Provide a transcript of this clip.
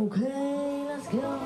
Okay, let's go.